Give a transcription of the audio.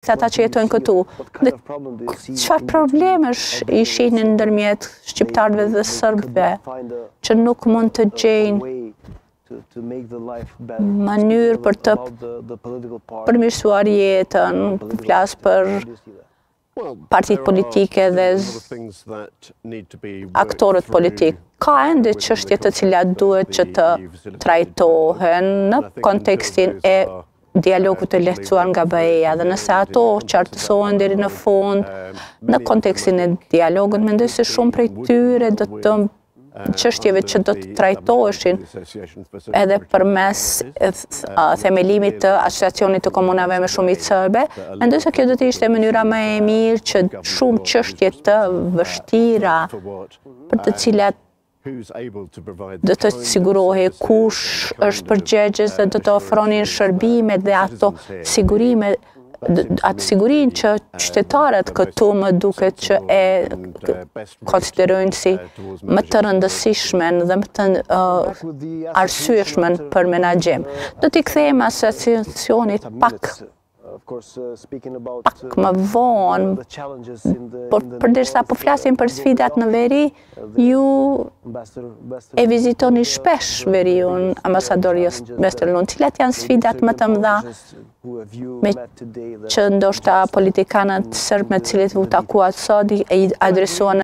se ata që jetojnë këtu. Dhe çfarë problemesh i shihni ndërmjet shqiptarve dhe serbëve që nuk mund të gjejnë mënyrë për të përmirësuar jetën, flas për partitë politike dhe aktorët politikë. Ka ende çështje të cilat duhet që të trajtohen në kontekstin e dialogut të lehtësuar nga BE-ja dhe nëse ato qartësohen deri në fund në kontekstin e dialogut, mendoj se shumë prej tyre do të çështjeve që do të trajtoheshin edhe përmes themelimit të asociacionit të komunave me shumicë serbe, mendoj se kjo do të ishte mënyra më e mirë që shumë çështje të vështira për të cilat Do të sigurohej kush është përgjegjës dhe do të ofronin shërbimet dhe ato sigurime atë sigurinë që qytetarët këtu më duket që e konsiderojnë si më të rëndësishmen dhe më të arsyeshmen për menaxhim. Do t'i kthehemi asociacionit pak Pak më vonë, por përderisa po flasim për sfidat në veri, ju e vizitoni shpesh veriun, ambasador Westerlund. Cilat janë sfidat më të mëdha që ndoshta politikanët serbë me të cilët u takuat sot i adresuan